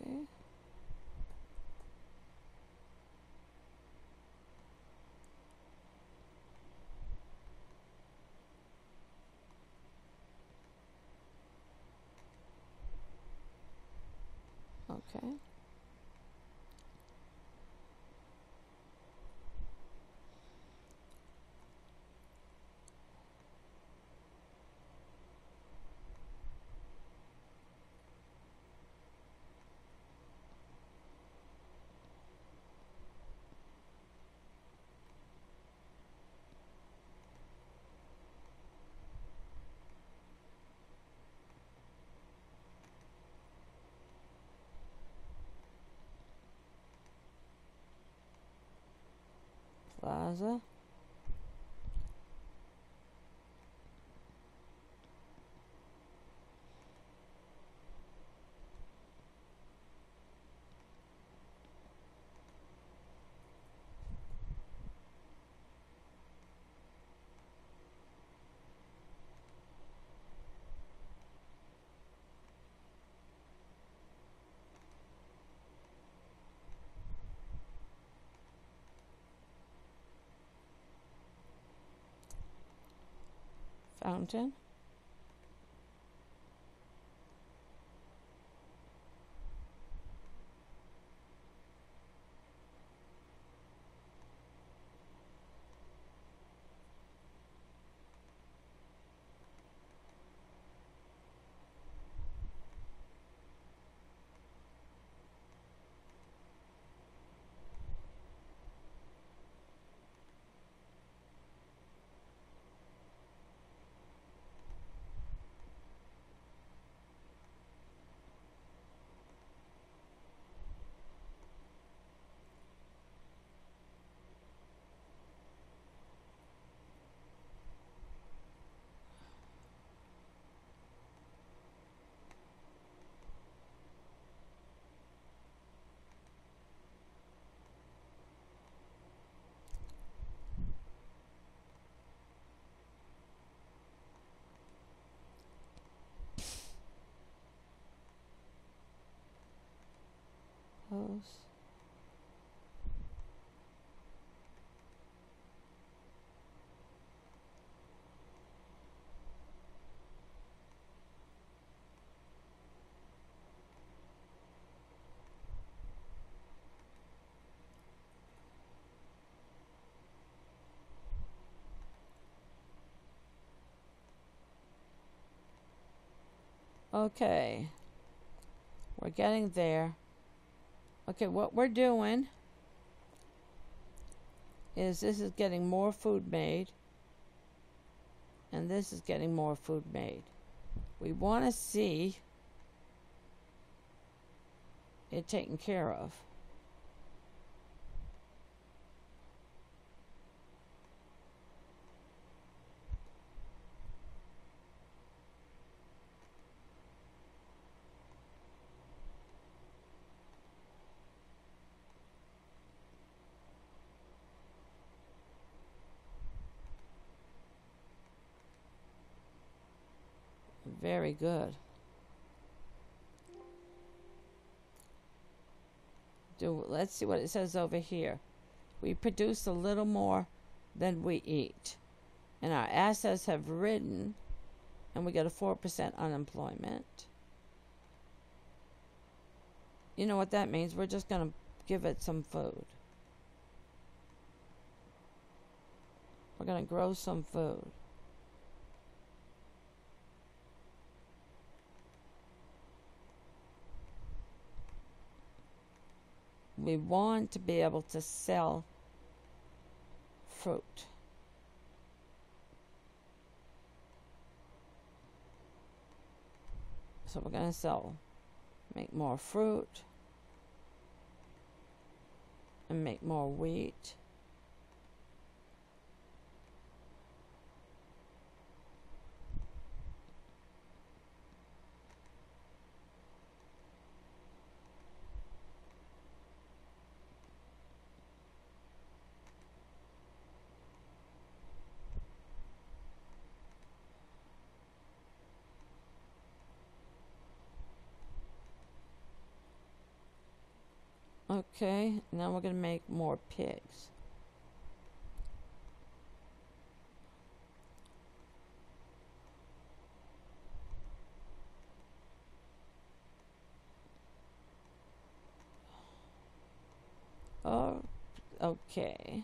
Okay. Okay. Plaza. Fountain. Close. Okay. We're getting there. Okay, what we're doing is this is getting more food made and this is getting more food made. We want to see it taken care of. Very good. Do let's see what it says over here. We produce a little more than we eat. And our assets have risen and we get a 4% unemployment. You know what that means? We're just going to give it some food. We're going to grow some food. We want to be able to sell fruit. So we're going to sell, make more fruit, and make more wheat. Okay, now we're gonna make more pigs. Oh, okay.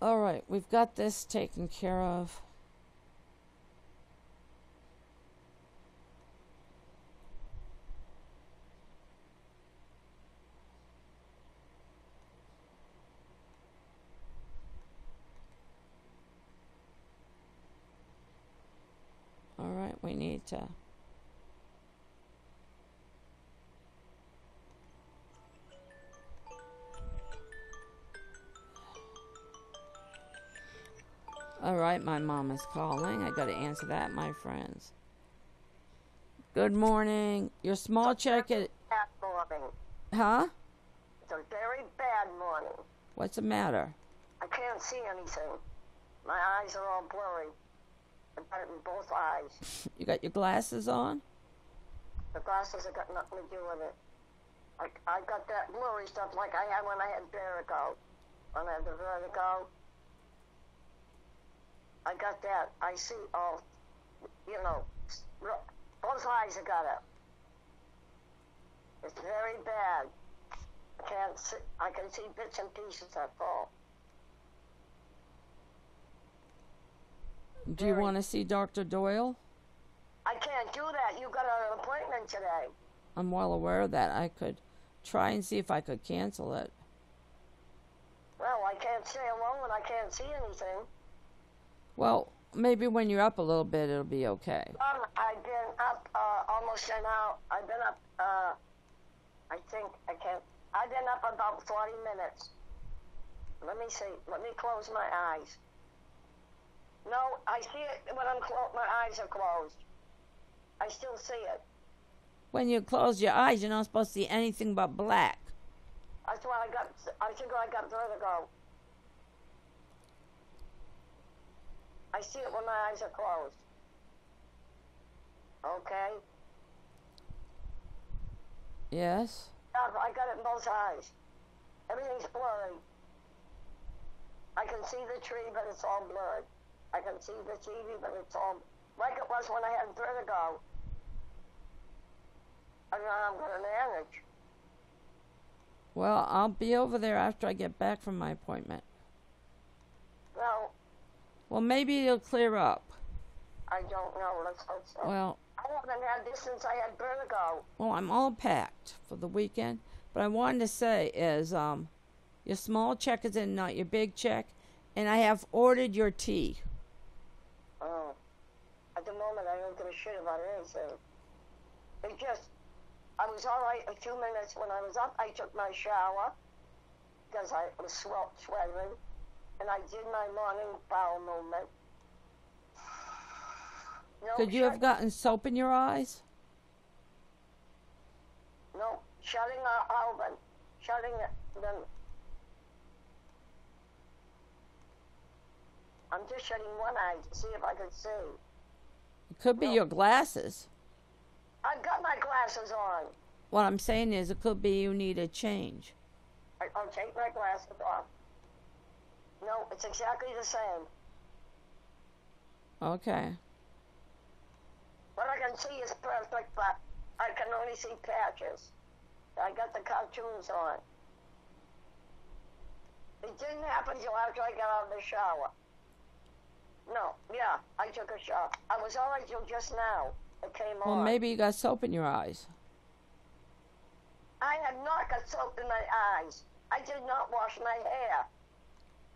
All right, we've got this taken care of. All right, we need to. All right, my mom is calling. I got to answer that, my friends. Good morning. Your small check at Bad morning. huh? It's a very bad morning. What's the matter? I can't see anything. My eyes are all blurry. I've got it in both eyes. You got your glasses on? The glasses have got nothing to do with it. I, I got that blurry stuff like I had when I had vertigo. When I had the vertigo. I got that. I see all, you know, both eyes have got it. It's very bad. I can't see. I can see bits and pieces. That's all. Do you want to see Dr. Doyle? I can't do that. You've got an appointment today. I'm well aware of that. I could try and see if I could cancel it. Well, I can't stay alone and I can't see anything. Well, maybe when you're up a little bit, it'll be okay. Um, I've been up uh, almost an hour. I've been up. Uh, I think I can't. I've been up about 40 minutes. Let me see. Let me close my eyes. No, I see it when I'm clo- my eyes are closed. I still see it. When you close your eyes, you're not supposed to see anything but black. That's why I got. I think I got vertigo. I see it when my eyes are closed. Okay. Yes? I got it in both eyes. Everything's blurry. I can see the tree, but it's all blurred. I can see the TV, but it's all like it was when I had vertigo. I don't know how I'm going to manage. Well, I'll be over there after I get back from my appointment. Well, Well, maybe it'll clear up. I don't know. Let's hope so. Well, I haven't had this since I had vertigo. well, I'm all packed for the weekend. But I wanted to say is, um, your small check is in, not your big check, and I have ordered your tea. Oh. At the moment, I don't give a shit about anything. It just, I was all right a few minutes when I was up. I took my shower because I was swe- sweating, and I did my morning bowel movement. No, Could you have gotten soap in your eyes? No, shutting our open, shutting them. I'm just shutting one eye to see if I can see. It could be your glasses. I've got my glasses on. What I'm saying is, it could be you need a change. I, I'll take my glasses off. No, it's exactly the same. Okay. What I can see is perfect, but I can only see patches. I got the cartoons on. It didn't happen till after I got out of the shower. No, yeah, I took a shower. I was all right till just now. It came Well, on. maybe you got soap in your eyes. I had not got soap in my eyes. I did not wash my hair.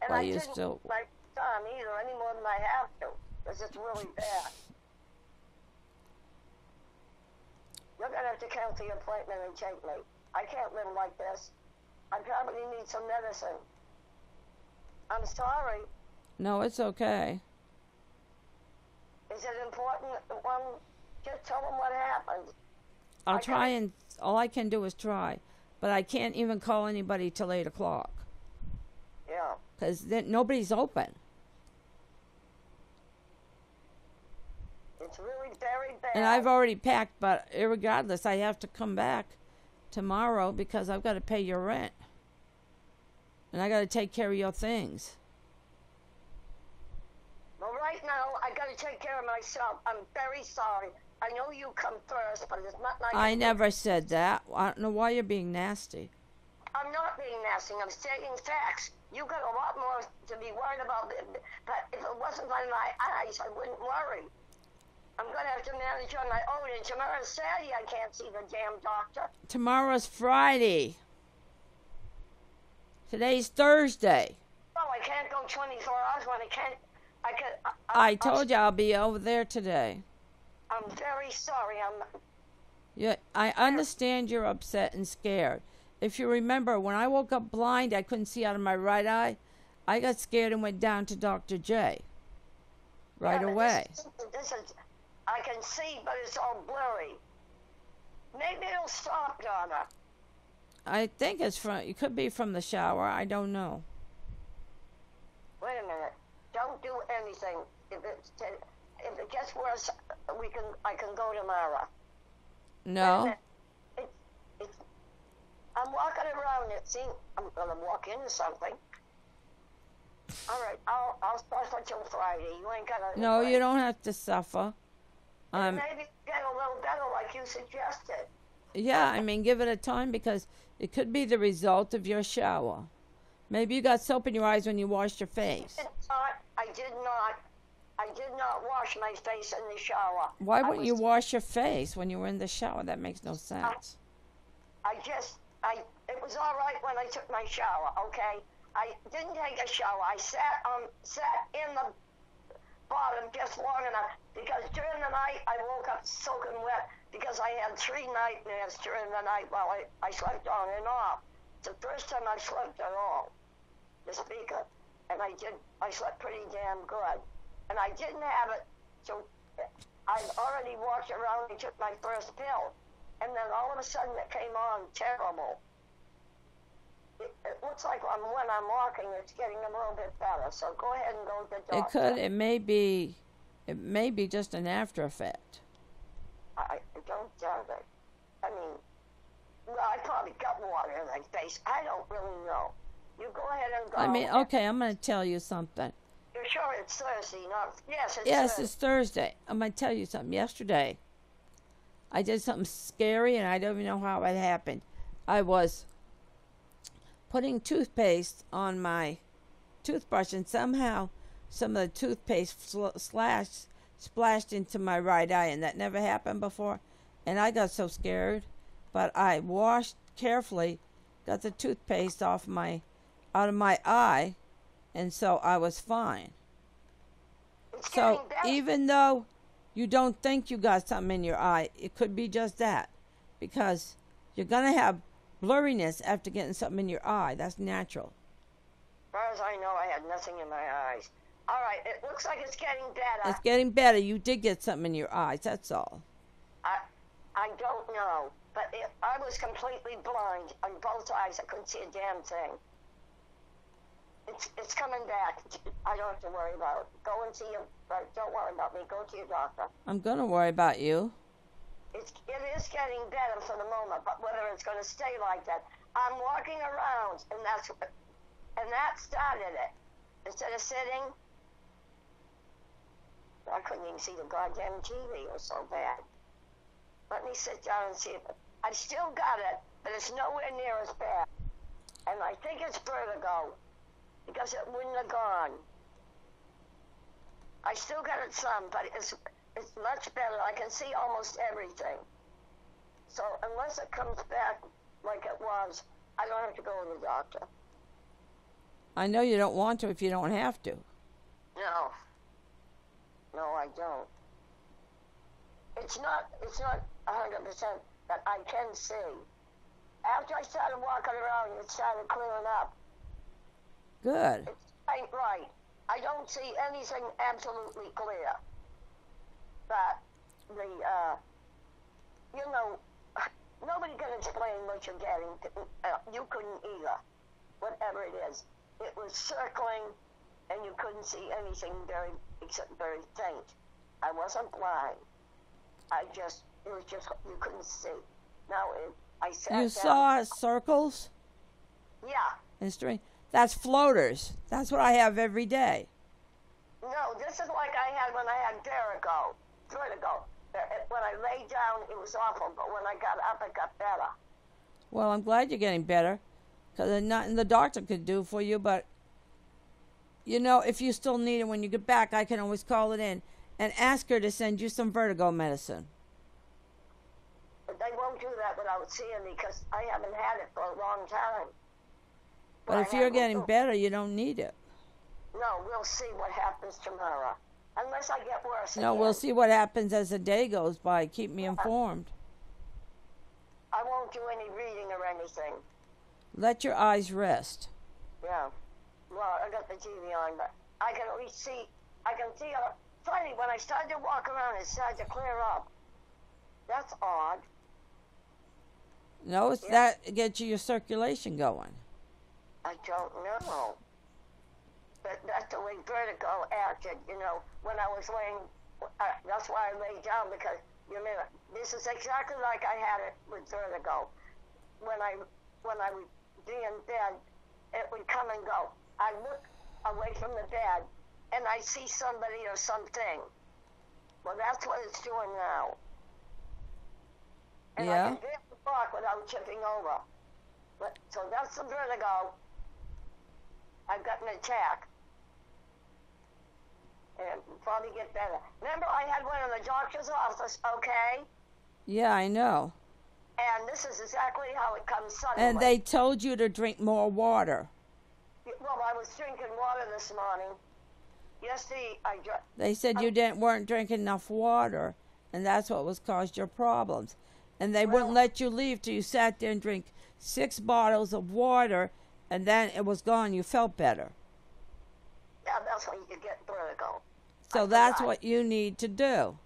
And Well, I didn't still- my son either any more than I have to. Because it's really bad. You're going to have to cancel the appointment and take me. I can't live like this. I probably need some medicine. I'm sorry. No, it's okay. Is it important? One, just tell them what happened. I'll I try and all I can do is try, but I can't even call anybody till eight o'clock Yeah. because nobody's open. It's really very bad. And I've already packed, but regardless, I have to come back tomorrow because I've got to pay your rent. And I got to take care of your things. Right now, I got to take care of myself. I'm very sorry. I know you come first, but it's not like I never said that. I don't know why you're being nasty. I'm not being nasty. I'm stating facts. You got a lot more to be worried about. But if it wasn't by my eyes, I wouldn't worry. I'm gonna have to manage on my own. And tomorrow's Saturday. I can't see the damn doctor. Tomorrow's Friday. Today's Thursday. No, I can't go 24 hours when I can't. I can. I, I told you I'll be over there today. I'm very sorry. I'm. Yeah, I understand you're upset and scared. If you remember, when I woke up blind, I couldn't see out of my right eye. I got scared and went down to Dr. J. Right Yeah, away. This, this is. I can see, but it's all blurry. Maybe it'll stop, Donna. I think it's from. It could be from the shower. I don't know. Wait a minute. Don't do anything. If it if it gets worse, we can. I can go tomorrow. No. It, it, I'm walking around. It seems I'm gonna walk into something. All right, I'll I'll suffer till Friday. You ain't gonna. No, you don't have to suffer. Um, Maybe get a little better, like you suggested. yeah, I mean, give it a time because it could be the result of your shower. Maybe you got soap in your eyes when you washed your face. Did not. I did not. I did not wash my face in the shower. Why wouldn't you wash your face when you were in the shower? That makes no sense. I just, I, it was all right when I took my shower, okay? I didn't take a shower. I sat um sat in the bottom just long enough because during the night I woke up soaking wet because I had three nightmares during the night while I, I slept on and off. It's the first time I slept at all, the speaker. And I did, I slept pretty damn good. And I didn't have it, so I'd already walked around and took my first pill. And then all of a sudden it came on terrible. It, it looks like I'm, when I'm walking, it's getting a little bit better. So go ahead and go to the doctor. It could. It may be. It may be just an after effect. I, I don't doubt it. I mean, well, I probably got water in my face. I don't really know. You go ahead and go. I mean, okay, I'm going to tell you something. You're sure it's Thursday, not? Yes, it's Yes, Thursday. it's Thursday. I'm going to tell you something. Yesterday, I did something scary, and I don't even know how it happened. I was putting toothpaste on my toothbrush, and somehow some of the toothpaste sl- slashed, splashed into my right eye, and that never happened before. And I got so scared, but I washed carefully, got the toothpaste off my, out of my eye, and so I was fine. It's So even though you don't think you got something in your eye, it could be just that. Because you're going to have blurriness after getting something in your eye. That's natural. As far as I know, I had nothing in my eyes. All right, it looks like it's getting better. It's getting better. You did get something in your eyes. That's all. I, I don't know, but it, I was completely blind on both eyes. I couldn't see a damn thing. It's it's coming back. I don't have to worry about it. Go and see your. uh, Don't worry about me. Go to your doctor. I'm going to worry about you. It's it is getting better for the moment, but whether it's going to stay like that, I'm walking around, and that's and that started it. Instead of sitting, I couldn't even see the goddamn TV. It was so bad. Let me sit down and see if I still got it, but it's nowhere near as bad. And I think it's vertigo because it wouldn't have gone. I still got it some, but it's it's much better. I can see almost everything. So unless it comes back like it was, I don't have to go to the doctor. I know you don't want to if you don't have to. No. No, I don't. It's not it's not a hundred percent that I can see. After I started walking around it started clearing up. Good. Ain't right. I don't see anything absolutely clear. But the uh you know nobody can explain what you're getting. Uh, you couldn't either. Whatever it is. It was circling and you couldn't see anything very except very faint. I wasn't blind. I just, it was just, you couldn't see. Now, it, I sat You down. saw circles Yeah. string. That's floaters. That's what I have every day. No, this is like I had when I had vertigo. Vertigo. When I lay down, it was awful, but when I got up, it got better. Well, I'm glad you're getting better, because there's nothing the doctor could do for you. But you know, if you still need it when you get back, I can always call it in and ask her to send you some vertigo medicine. But they won't do that without seeing me because I haven't had it for a long time. But if you're getting better, you don't need it. No, we'll see what happens tomorrow. Unless I get worse. No, again. we'll see what happens as the day goes by. Keep me informed. I won't do any reading or anything. Let your eyes rest. Yeah. Well, I got the TV on, but I can at least see. I can see. Uh, funny, when I started to walk around, it started to clear up. That's odd. No, it's Yeah. that gets you your circulation going. I don't know. But that's the way vertigo acted, you know, when I was laying. Uh, that's why I lay down because you know this is exactly like I had it with vertigo. When I when I would be in bed, it would come and go. I look away from the bed and I see somebody or something. Well, that's what it's doing now. And I Yeah. can barely walk without tripping over. But, so that's the vertigo. I've got an attack. And probably get better. Remember, I had one in the doctor's office, okay? Yeah, I know. And this is exactly how it comes suddenly. And they told you to drink more water. Well, I was drinking water this morning. Yesterday, I drank. They said you didn't weren't drinking enough water, and that's what was caused your problems. And they wouldn't let you leave till you sat there and drink six bottles of water, and then it was gone. You felt better. Yeah, that's when you get vertigo. So I that's forgot. what you need to do.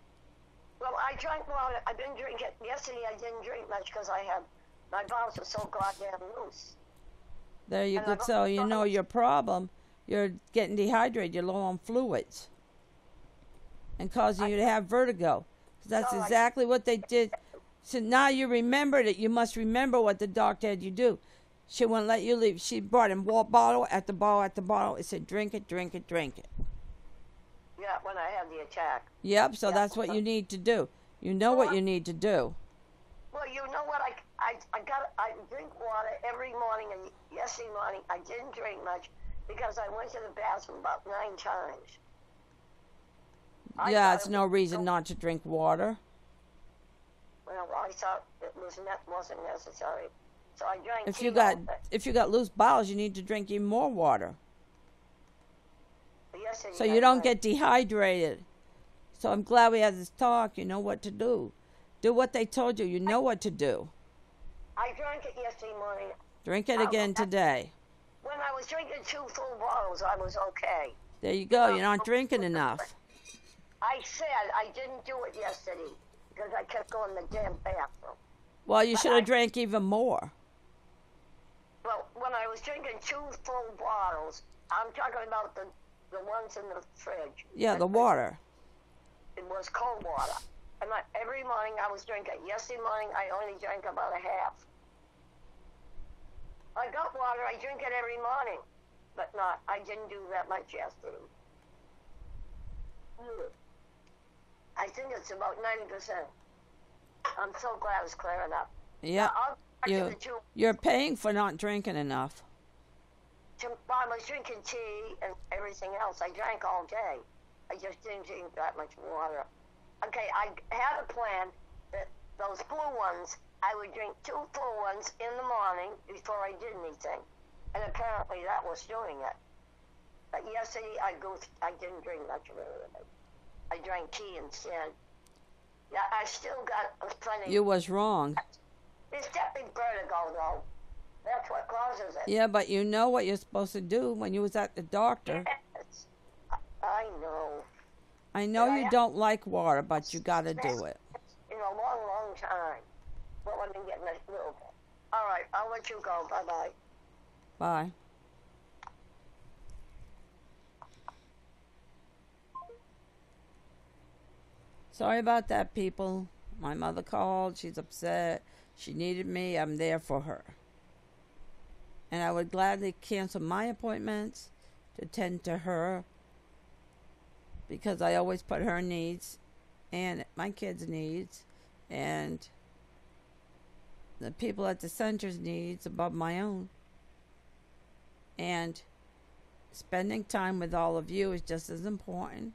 Well, I drank water. I've been drinking. Yesterday, I didn't drink much because I had my bowels were so goddamn loose. There you go. So you know your problem. You're getting dehydrated. You're low on fluids, and causing you to have vertigo. That's No, I- exactly what they did. So now you remembered it. You must remember what the doctor had you do. She wouldn't let you leave. She brought water bottle at the bottle at the bottle. It said, "Drink it, drink it, drink it." Yeah, when I had the attack. Yep. So Yeah. that's what you need to do. You know what you need to do. Well, you know what? I, I, I got I drink water every morning, and yesterday morning I didn't drink much because I went to the bathroom about nine times. I yeah, it's it no reason so- not to drink water. Well, I thought it was ne- wasn't necessary, so I drank. If you got if you got loose bowels, you need to drink even more water. Yesterday so I you don't get dehydrated. So I'm glad we had this talk. You know what to do. Do what they told you. You know what to do. I drank it yesterday morning. Drink it again today. When I was drinking two full bottles, I was okay. There you go. You're not um, drinking enough. I said I didn't do it yesterday because I kept going to the damn bathroom. Well, you But should have drank even more. Well, when I was drinking two full bottles, I'm talking about the the ones in the fridge. Yeah, the water. It was cold water, and I, every morning I was drinking. Yesterday morning I only drank about a half. I got water. I drink it every morning, but not. I didn't do that much yesterday. I think it's about ninety percent. I'm so glad it's clearing up. Yeah. To You you're paying for not drinking enough. to, I was drinking tea and everything else. I drank all day. I just didn't drink that much water. Okay, I had a plan that those blue ones, I would drink two full ones in the morning before I did anything. And apparently that was doing it. But yesterday I go, I didn't drink much of it. I drank tea instead. Yeah, I still got plenty. You was wrong. It's definitely vertigo though. That's what causes it. Yeah, but you know what you're supposed to do when you was at the doctor. Yes. I- I know. I know But you have- don't like water, but you got to do it. In a long, long time. But I've been getting a little bit. All right, I'll let you go. Bye bye. Bye. Sorry about that, people. My mother called. She's upset. She needed me. I'm there for her. And I would gladly cancel my appointments to tend to her because I always put her needs and my kids' needs and the people at the center's needs above my own. And spending time with all of you is just as important.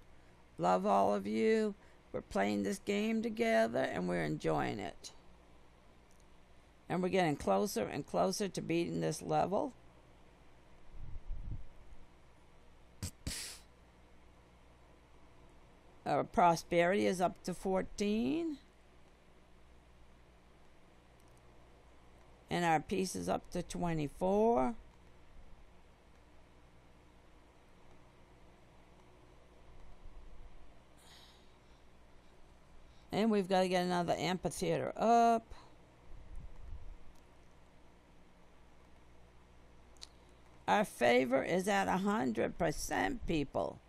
Love all of you. We're playing this game together and we're enjoying it. And we're getting closer and closer to beating this level. Our prosperity is up to 14. And our peace is up to 24. And we've got to get another amphitheater up. Our favor is at a hundred percent, people.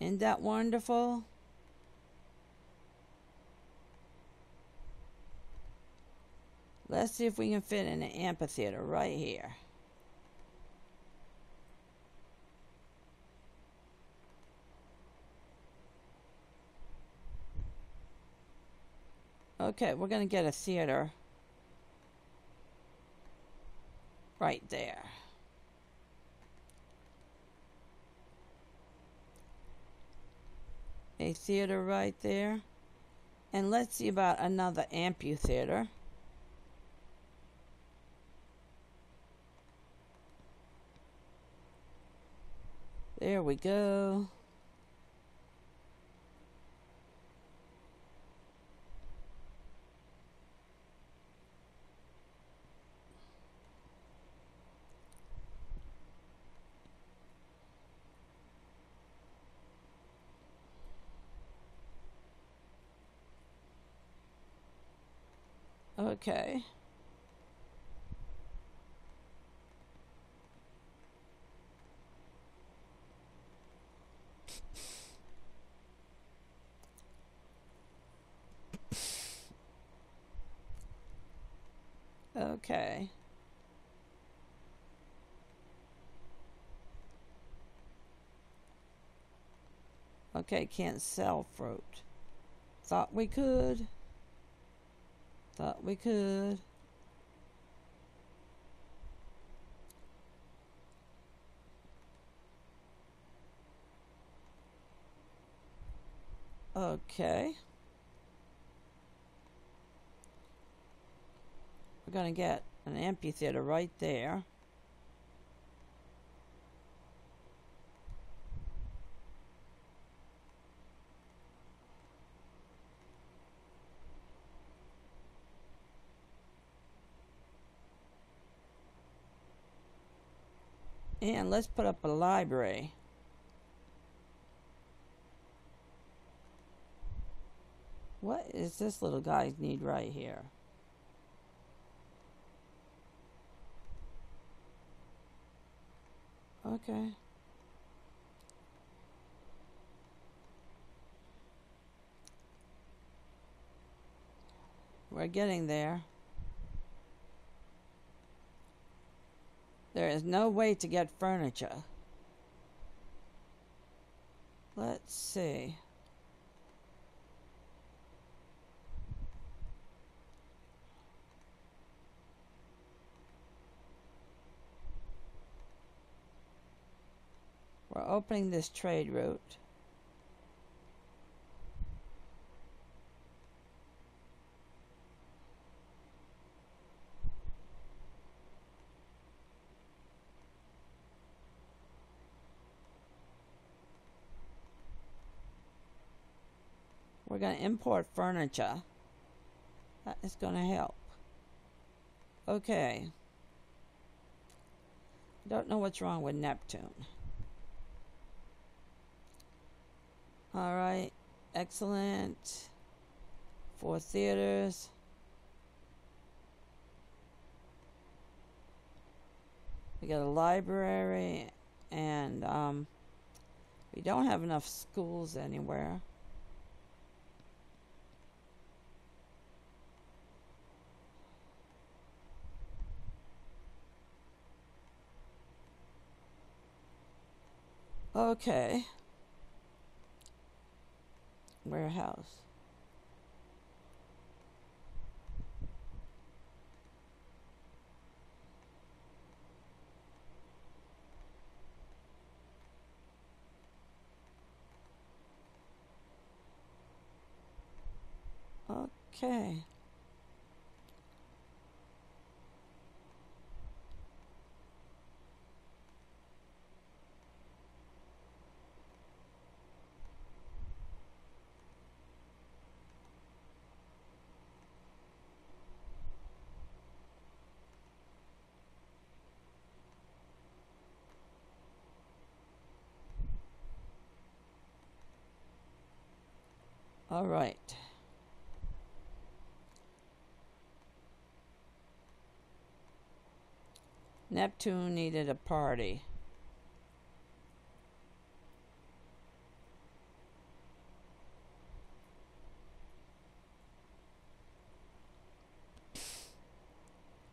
Isn't that wonderful? Let's see if we can fit in an amphitheater right here. Okay, we're going to get a theater right there. A theater right there. And let's see about another amphitheater. There we go. Okay. Okay. Okay, can't sell fruit. Thought we could. Thought we could. Okay. We're going to get an amphitheater right there. And let's put up a library. What is this little guy's need right here? Okay. We're getting there. There is no way to get furniture. Let's see. We're opening this trade route. We're going to import furniture. That is going to help. Okay. I don't know what's wrong with Neptune. All right. Excellent. Four theaters. We got a library and um, we don't have enough schools anywhere. Okay. Warehouse. Okay. All right. Neptune needed a party.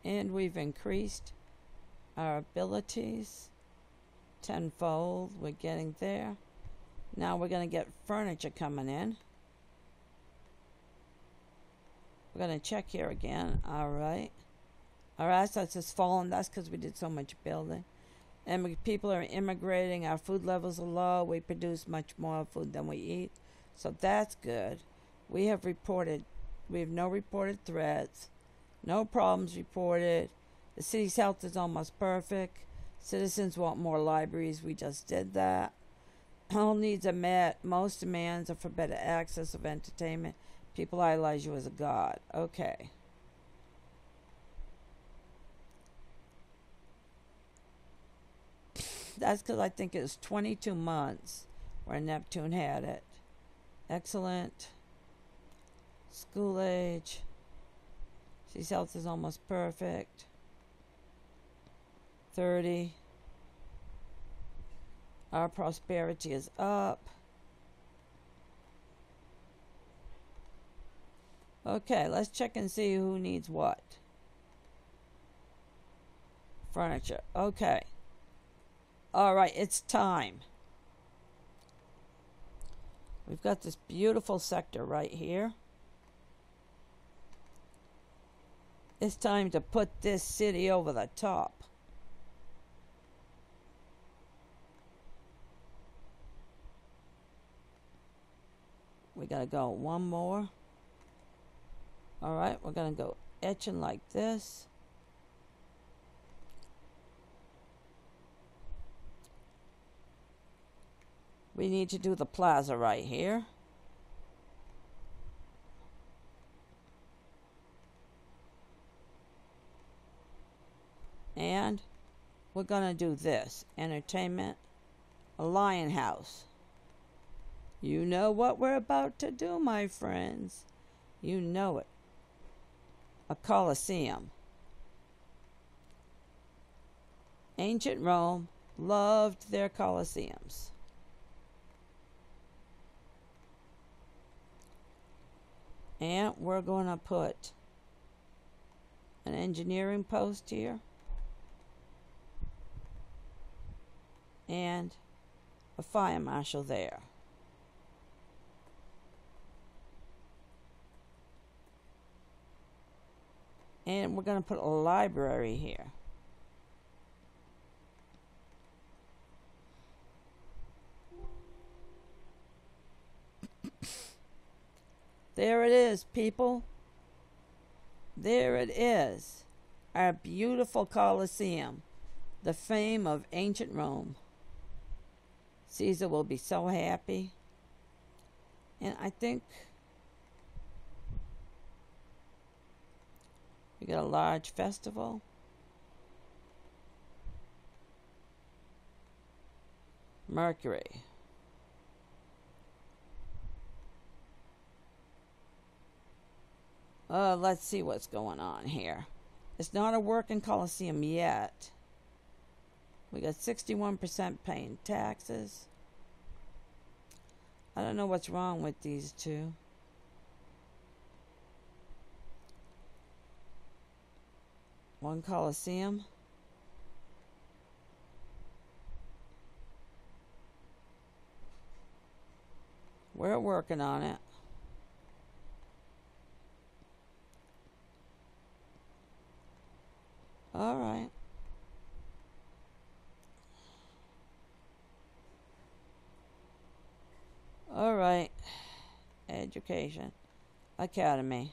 And we've increased our abilities tenfold. We're getting there. Now we're going to get furniture coming in. We're going to check here again. All right. Our assets has fallen. That's because we did so much building. And people are immigrating. Our food levels are low. We produce much more food than we eat. So that's good. We have reported, we have no reported threats, no problems reported. The city's health is almost perfect. Citizens want more libraries. We just did that. All needs are met. Most demands are for better access of entertainment. People idolize you as a god. Okay. That's because I think it was 22 months where Neptune had it. Excellent. School age. She's health is almost perfect. 30. Our prosperity is up. Okay, let's check and see who needs what. Furniture. Okay. All right, it's time. We've got this beautiful sector right here. It's time to put this city over the top. We gotta go one more. All right, we're gonna go etching like this. We need to do the plaza right here. And we're going to do this entertainment, a lion house. You know what we're about to do, my friends. You know it. A coliseum. Ancient Rome loved their coliseums. And we're going to put an engineering post here. And a fire marshal there. And we're going to put a library here. There it is, people. There it is. Our beautiful Colosseum, the fame of ancient Rome. Caesar will be so happy. And I think we got a large festival. Mercury. Uh, let's see what's going on here. It's not a working coliseum yet. We got 61% paying taxes. I don't know what's wrong with these two. One coliseum. We're working on it. All right. All right. Education Academy.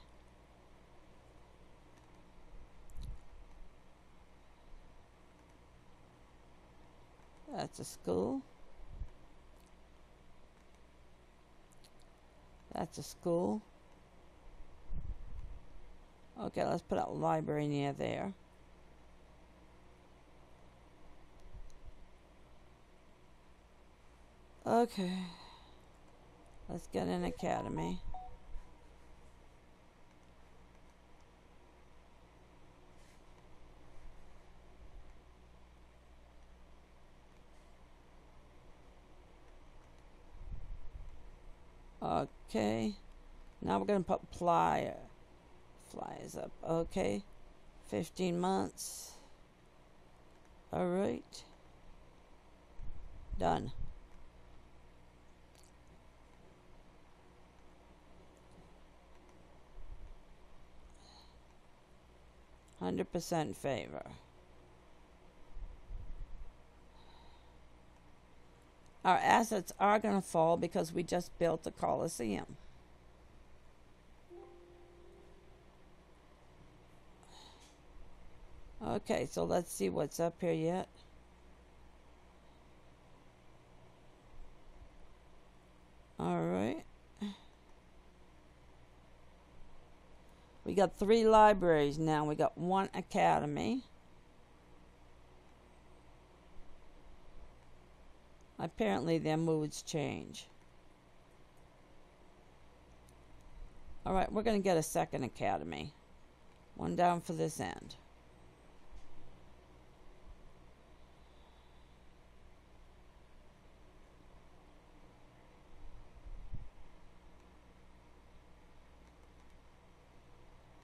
That's a school. That's a school. Okay, let's put a library near there. Okay. Let's get an academy. Okay. Now we're going to put flyer. Flies up. Okay. 15 months. All right. Done. Hundred percent favor. Our assets are going to fall because we just built the Coliseum. Okay, so let's see what's up here yet. All right. We got three libraries now. We got one academy. Apparently, their moods change. All right, we're going to get a second academy. One down for this end.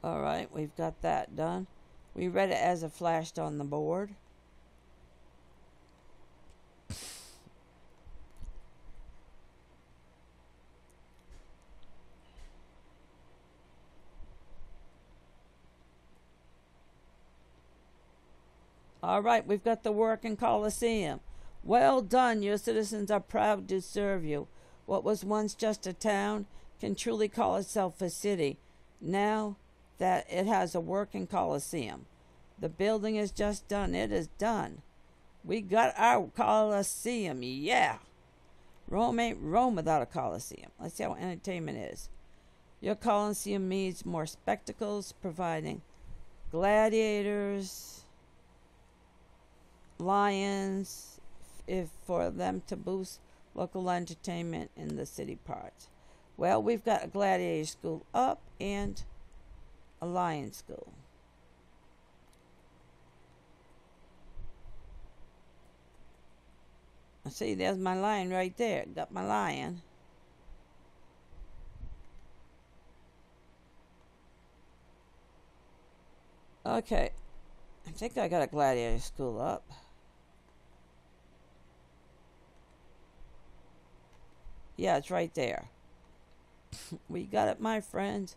All right, we've got that done. We read it as it flashed on the board. All right, we've got the working Coliseum. Well done, your citizens are proud to serve you. What was once just a town can truly call itself a city. Now that it has a working Coliseum. The building is just done. It is done. We got our Coliseum, yeah. Rome ain't Rome without a Coliseum. Let's see how entertainment is. Your Coliseum needs more spectacles, providing gladiators, lions, if for them to boost local entertainment in the city parts. Well, we've got a gladiator school up and a lion school. I see, there's my lion right there. Got my lion. Okay. I think I got a gladiator school up. Yeah, it's right there. we got it, my friends.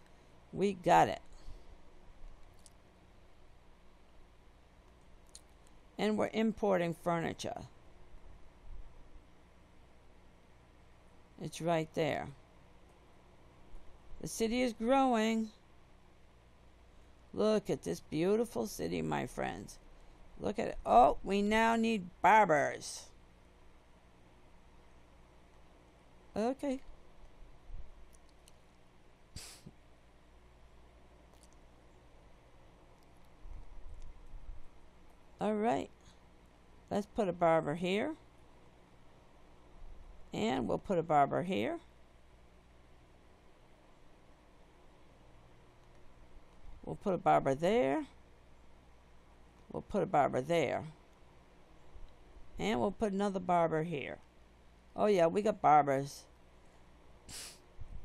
We got it. and we're importing furniture. It's right there. The city is growing. Look at this beautiful city, my friends. Look at it. Oh, we now need barbers. Okay. All right. Let's put a barber here. And we'll put a barber here. We'll put a barber there. We'll put a barber there. And we'll put another barber here. Oh yeah, we got barbers.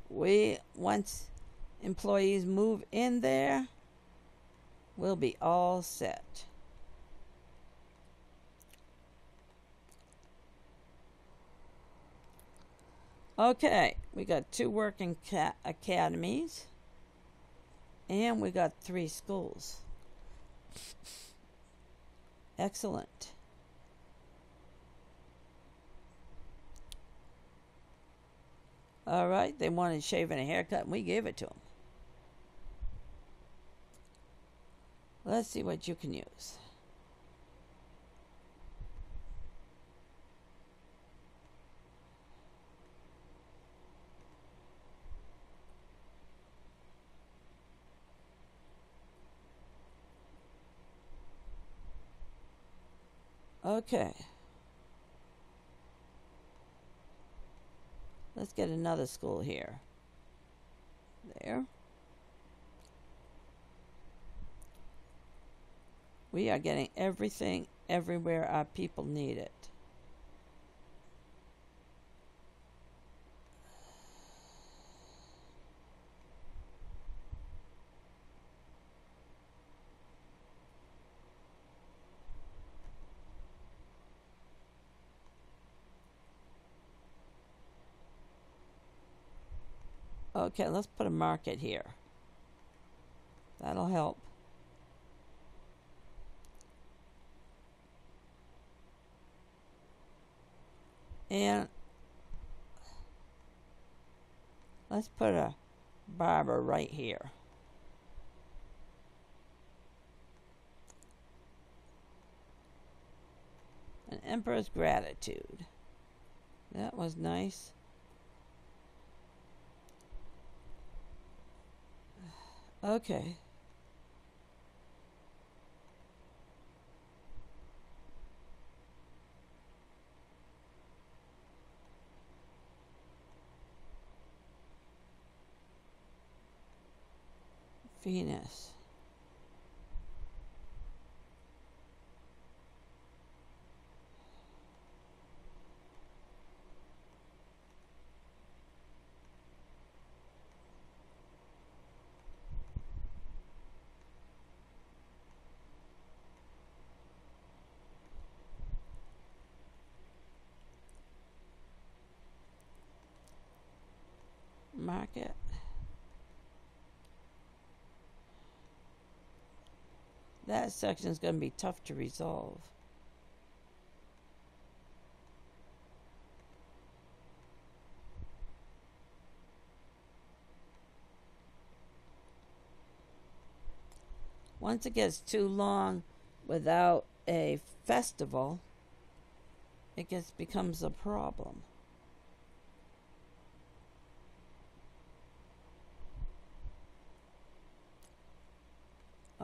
We once employees move in there, we'll be all set. Okay, we got two working ca- academies, and we got three schools. Excellent. All right, they wanted shaving a haircut, and we gave it to them. Let's see what you can use. Okay. Let's get another school here. There. We are getting everything everywhere our people need it. Okay, let's put a market here. That'll help. And let's put a barber right here. An emperor's gratitude. That was nice. Okay. Venus. Market. That section is going to be tough to resolve. Once it gets too long without a festival, it gets becomes a problem.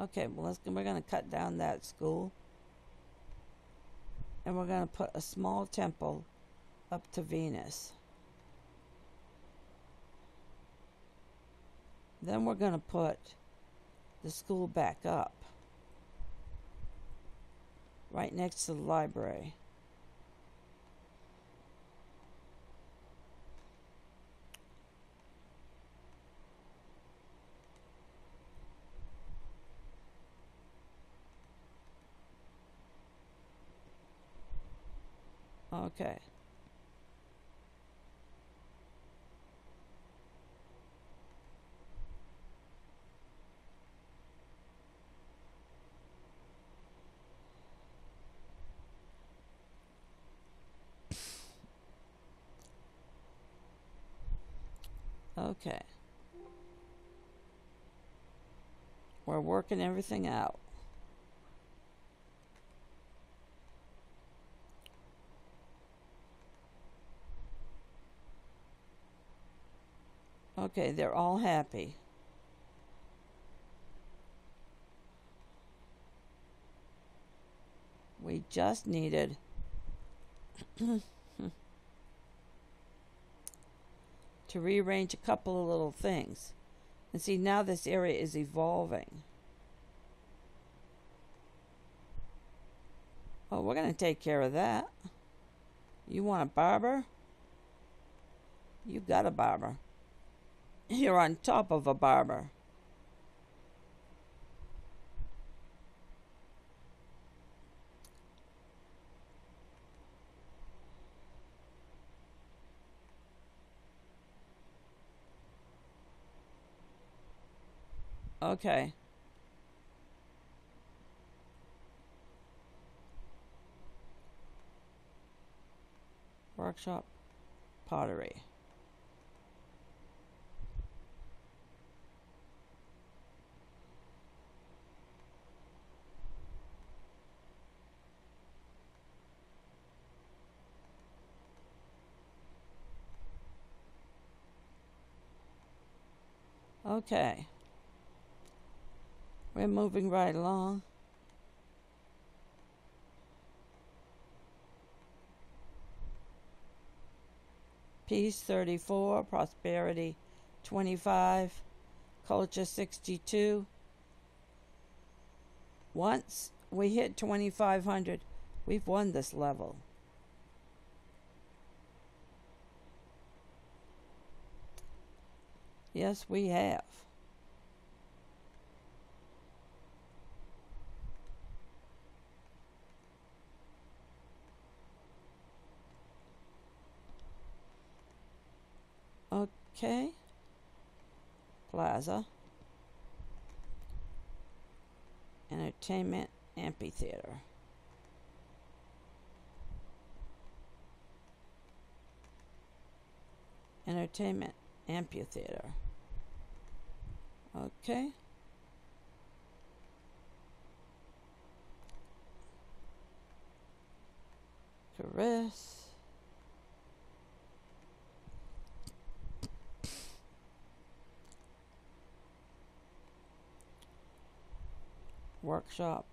Okay, well, let's, we're going to cut down that school. And we're going to put a small temple up to Venus. Then we're going to put the school back up. Right next to the library. Okay. Okay. We're working everything out. Okay, they're all happy. We just needed to rearrange a couple of little things. And see, now this area is evolving. Oh, we're going to take care of that. You want a barber? You got a barber. You're on top of a barber. Okay. Workshop pottery. Okay. We're moving right along. Peace 34, Prosperity 25, Culture 62. Once we hit 2500, we've won this level. Yes, we have. Okay. Plaza. Entertainment Amphitheater. Entertainment Amphitheater. Okay. Caress. Workshop.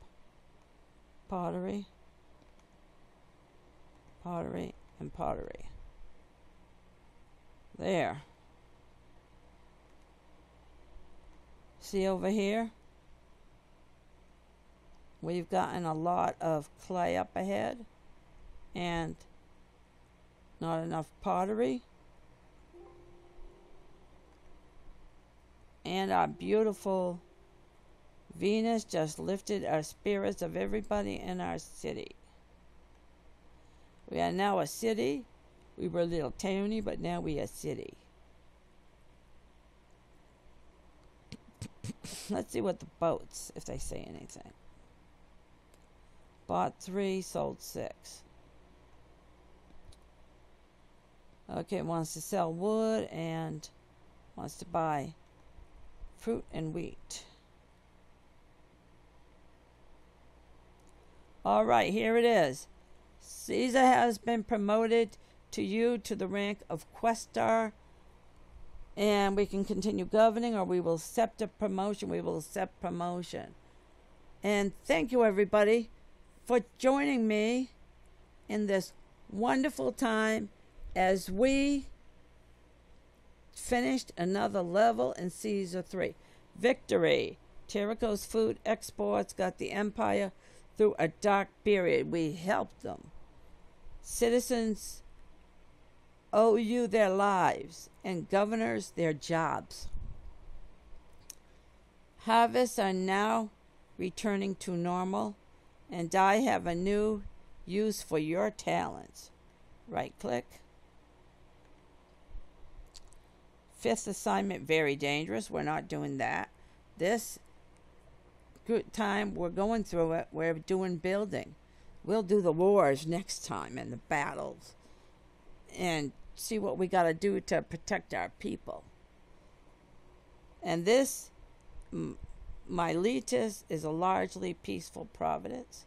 Pottery. Pottery and pottery. There. See over here? We've gotten a lot of clay up ahead and not enough pottery. And our beautiful Venus just lifted our spirits of everybody in our city. We are now a city. We were a little towny, but now we are a city. Let's see what the boats, if they say anything. Bought three, sold six. Okay, wants to sell wood and wants to buy fruit and wheat. All right, here it is. Caesar has been promoted to you to the rank of Quaestor and we can continue governing or we will accept a promotion. We will accept promotion. And thank you, everybody, for joining me in this wonderful time as we finished another level in Caesar 3. Victory! Tarraco's food exports got the empire through a dark period. We helped them. Citizens owe you their lives, and governors their jobs. Harvests are now returning to normal, and I have a new use for your talents. Right click. Fifth assignment, very dangerous. We're not doing that. This good time, we're going through it. We're doing building. We'll do the wars next time and the battles. And see what we got to do to protect our people. And this, Miletus, is a largely peaceful providence.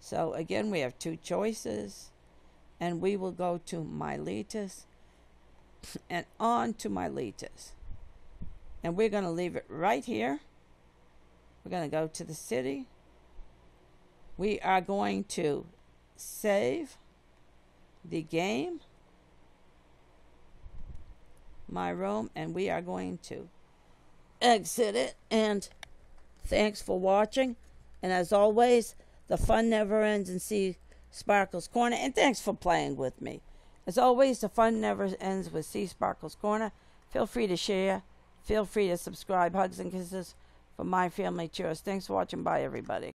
So again, we have two choices, and we will go to Miletus and on to Miletus. And we're going to leave it right here. We're going to go to the city. We are going to save the game my room and we are going to exit it. And thanks for watching. And as always, the fun never ends in Sea Sparkle's Corner. And thanks for playing with me. As always, the fun never ends with Sea Sparkle's Corner. Feel free to share. Feel free to subscribe. Hugs and kisses from my family. Cheers. Thanks for watching. Bye, everybody.